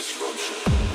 disruption.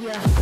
Open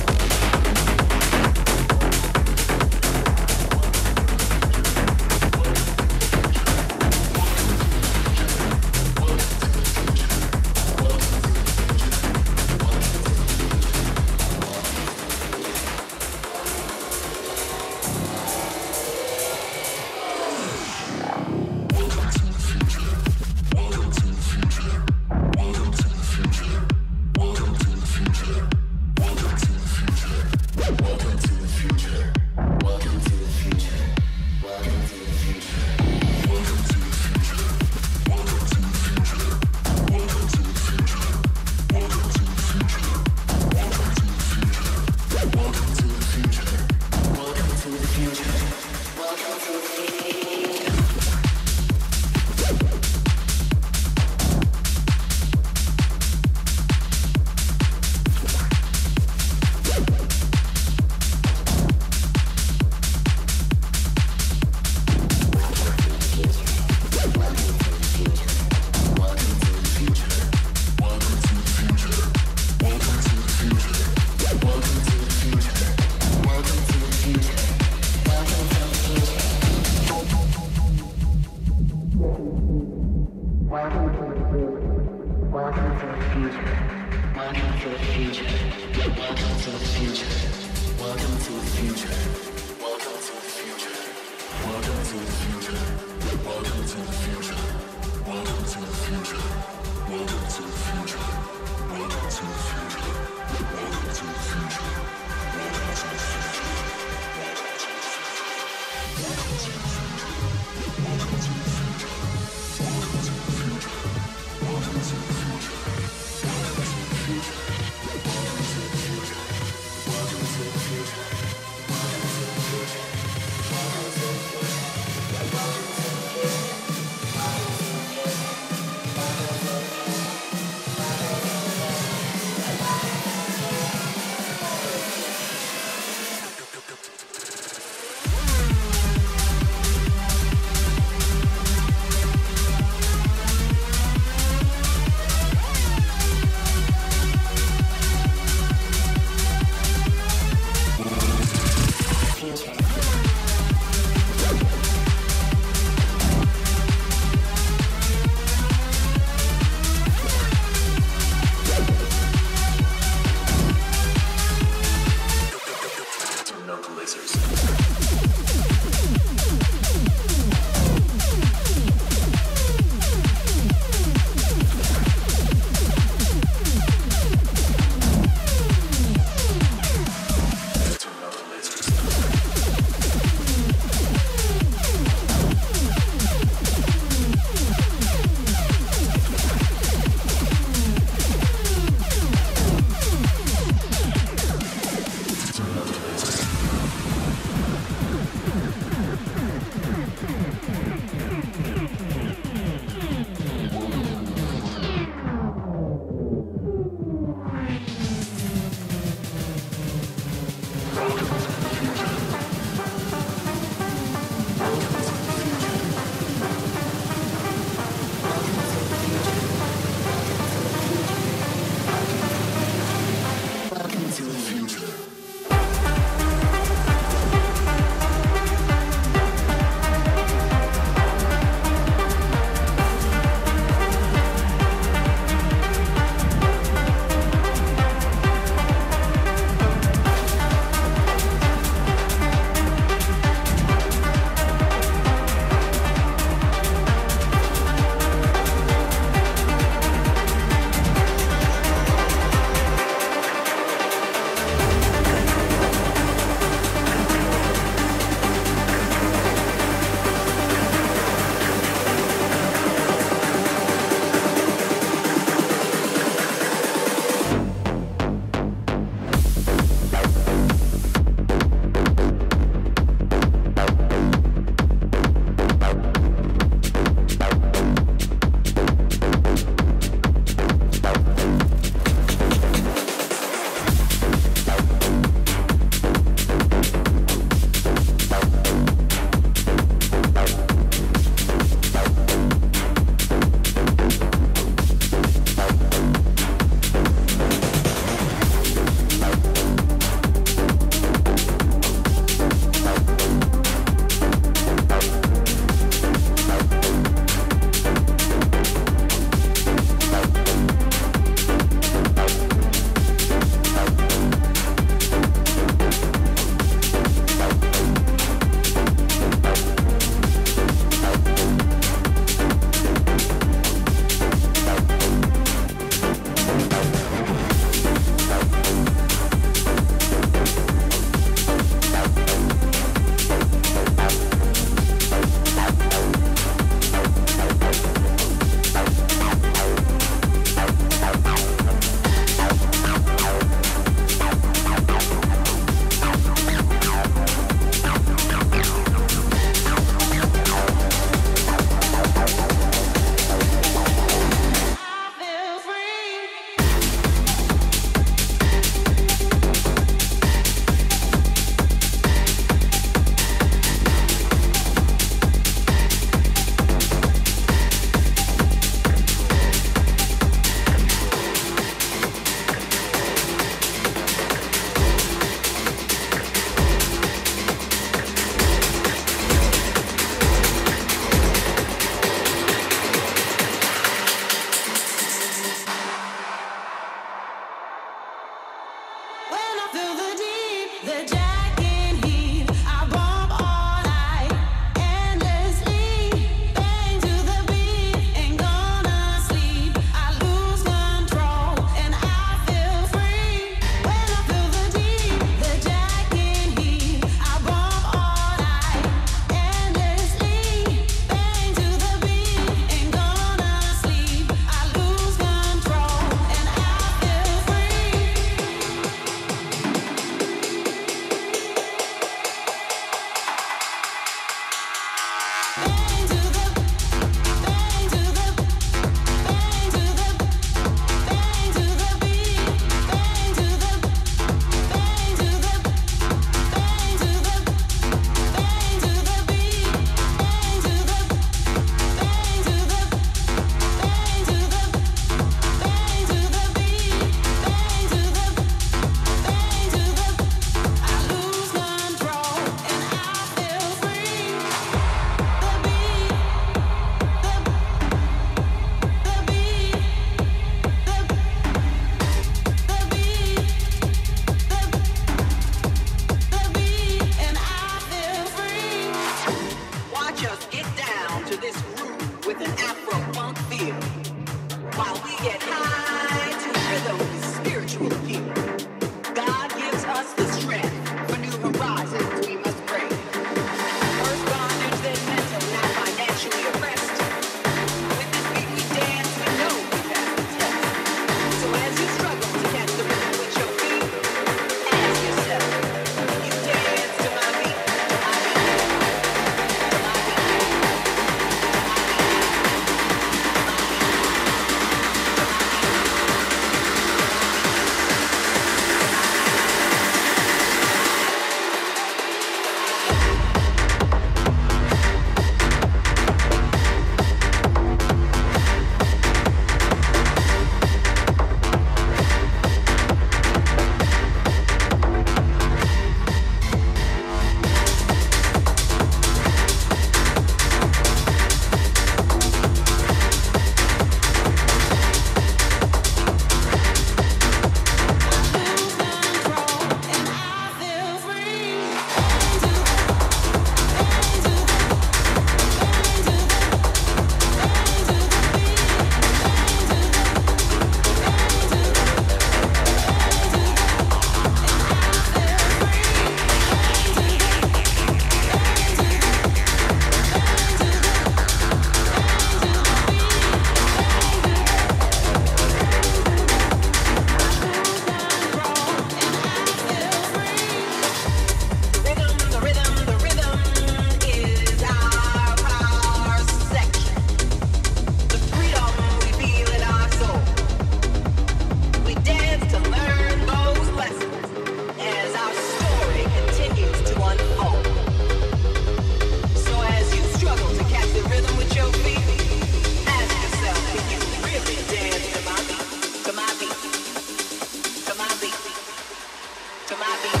my beat.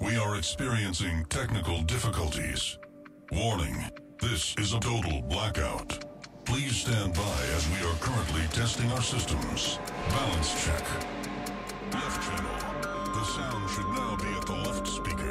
We are experiencing technical difficulties. Warning, this is a total blackout. Please stand by as we are currently testing our systems. Balance check. Left channel. The sound should now be at the left speaker.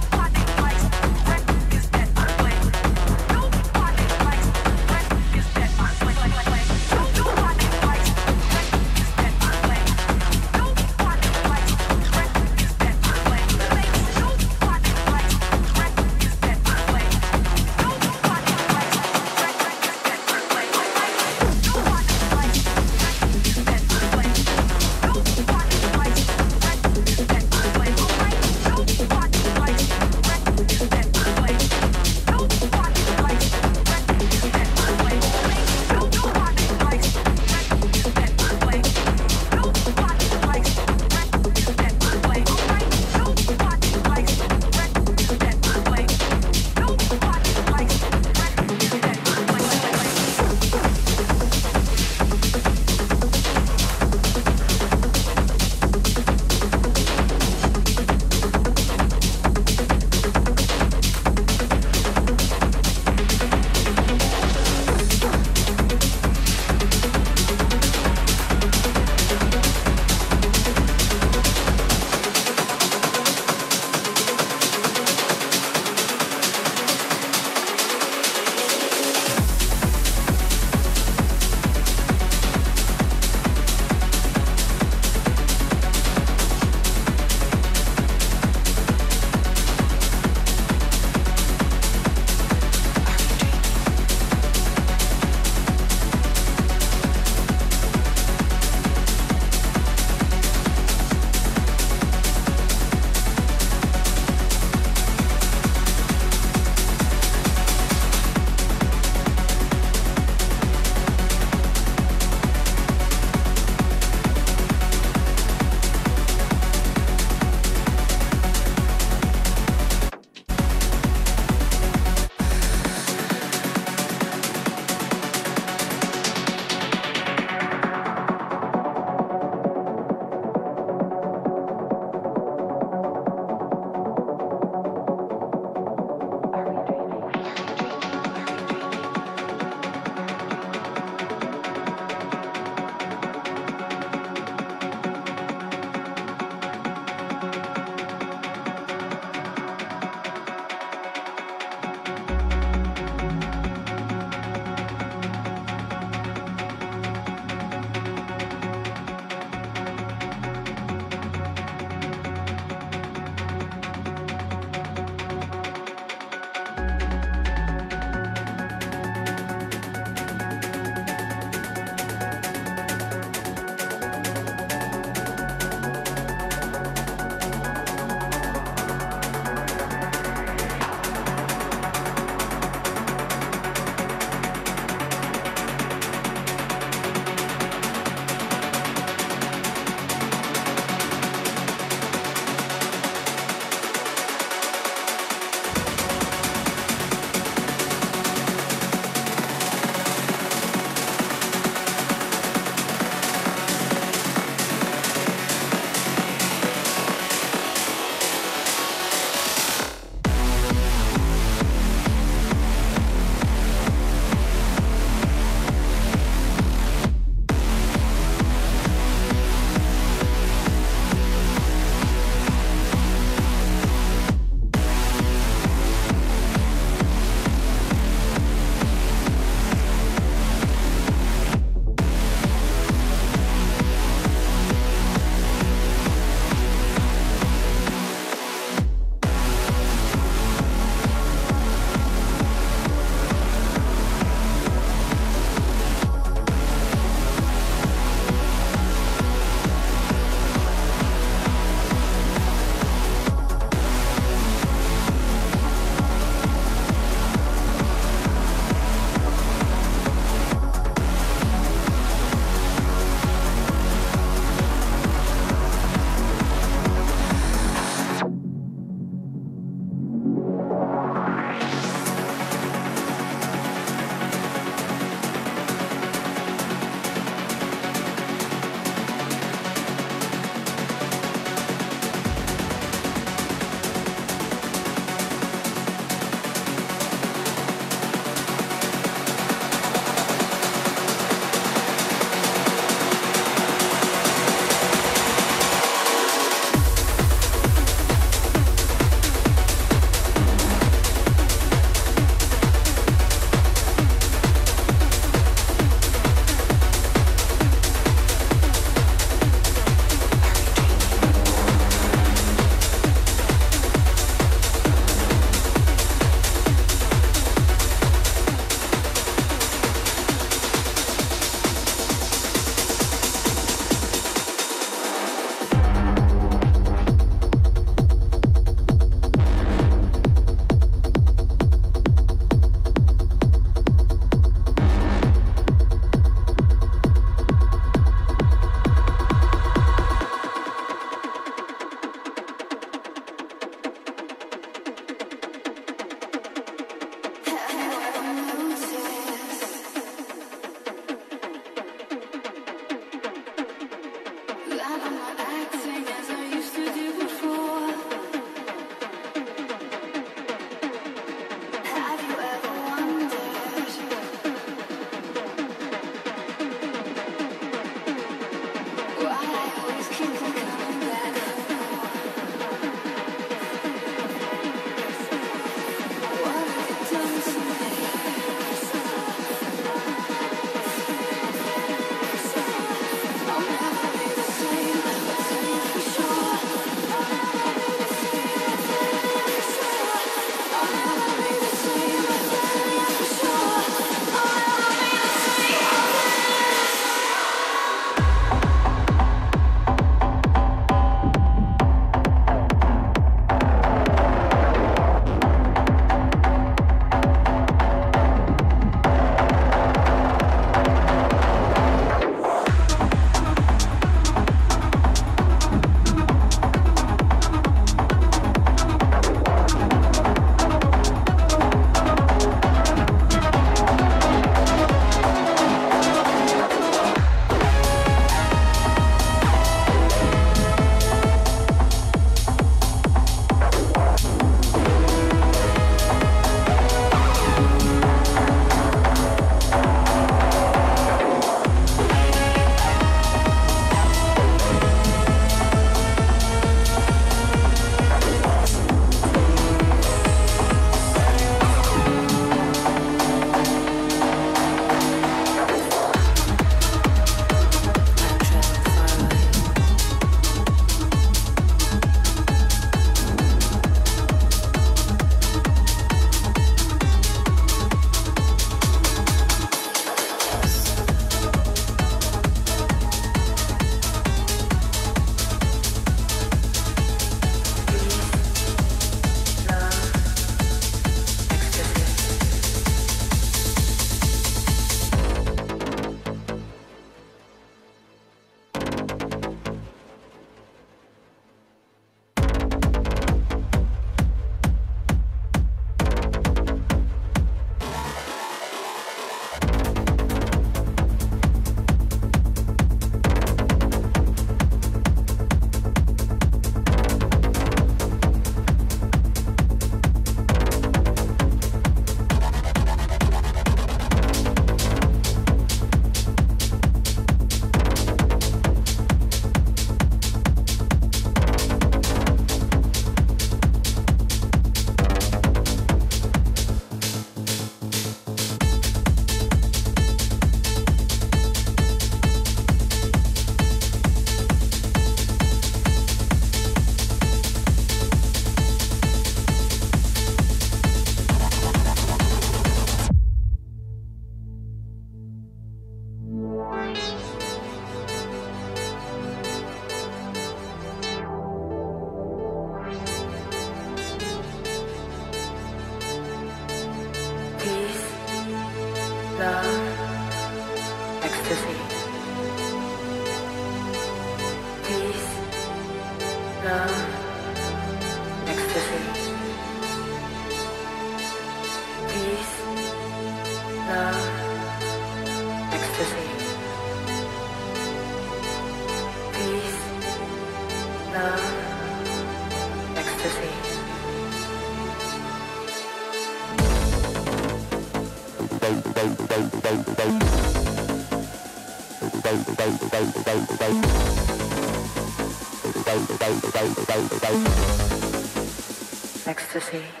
Ecstasy.